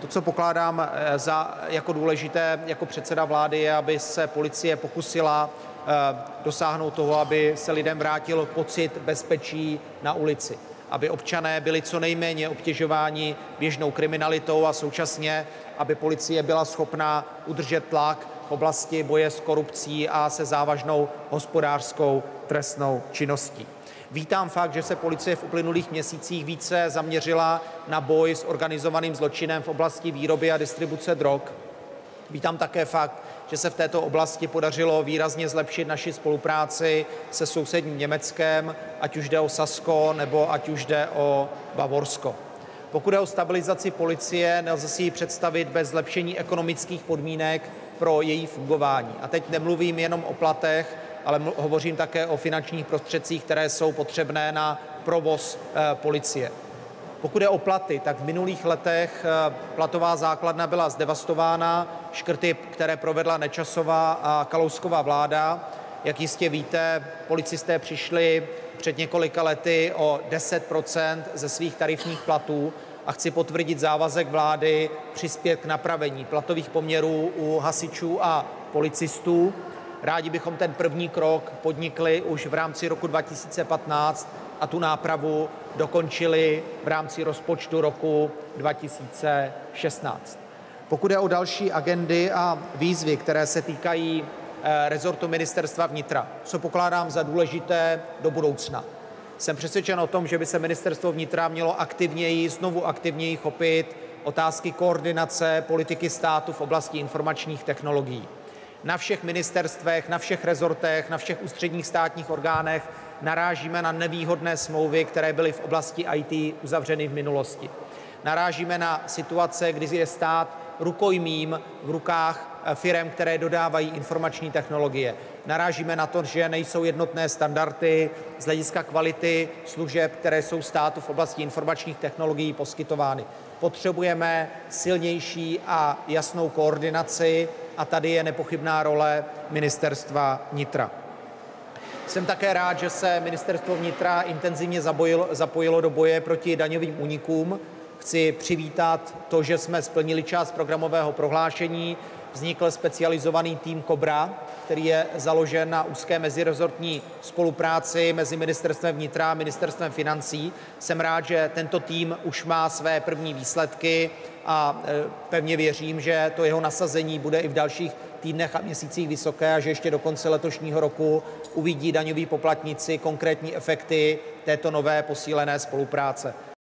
To, co pokládám za jako důležité jako předseda vlády, je, aby se policie pokusila dosáhnout toho, aby se lidem vrátil pocit bezpečí na ulici aby občané byli co nejméně obtěžováni běžnou kriminalitou a současně, aby policie byla schopna udržet tlak v oblasti boje s korupcí a se závažnou hospodářskou trestnou činností. Vítám fakt, že se policie v uplynulých měsících více zaměřila na boj s organizovaným zločinem v oblasti výroby a distribuce drog. Vítám také fakt, že se v této oblasti podařilo výrazně zlepšit naši spolupráci se sousedním Německem, ať už jde o Sasko nebo ať už jde o Bavorsko. Pokud jde o stabilizaci policie, nelze si ji představit bez zlepšení ekonomických podmínek pro její fungování. A teď nemluvím jenom o platech, ale hovořím také o finančních prostředcích, které jsou potřebné na provoz eh, policie. Pokud je o platy, tak v minulých letech eh, platová základna byla zdevastována, škrty, které provedla Nečasová a Kalousková vláda. Jak jistě víte, policisté přišli před několika lety o 10% ze svých tarifních platů a chci potvrdit závazek vlády přispět k napravení platových poměrů u hasičů a policistů. Rádi bychom ten první krok podnikli už v rámci roku 2015 a tu nápravu dokončili v rámci rozpočtu roku 2016. Pokud je o další agendy a výzvy, které se týkají eh, rezortu ministerstva vnitra, co pokládám za důležité do budoucna. Jsem přesvědčen o tom, že by se ministerstvo vnitra mělo aktivněji, znovu aktivněji chopit otázky koordinace politiky státu v oblasti informačních technologií. Na všech ministerstvech, na všech rezortech, na všech ústředních státních orgánech narážíme na nevýhodné smlouvy, které byly v oblasti IT uzavřeny v minulosti. Narážíme na situace, kdy je stát rukojmím v rukách eh, firm, které dodávají informační technologie. Narážíme na to, že nejsou jednotné standardy z hlediska kvality služeb, které jsou státu v oblasti informačních technologií poskytovány. Potřebujeme silnější a jasnou koordinaci a tady je nepochybná role ministerstva vnitra. Jsem také rád, že se ministerstvo vnitra intenzivně zapojilo, zapojilo do boje proti daňovým únikům. Chci přivítat to, že jsme splnili část programového prohlášení. Vznikl specializovaný tým Kobra, který je založen na úzké mezirezortní spolupráci mezi ministerstvem vnitra a ministerstvem financí. Jsem rád, že tento tým už má své první výsledky a e, pevně věřím, že to jeho nasazení bude i v dalších týdnech a měsících vysoké a že ještě do konce letošního roku uvidí daňoví poplatníci konkrétní efekty této nové posílené spolupráce.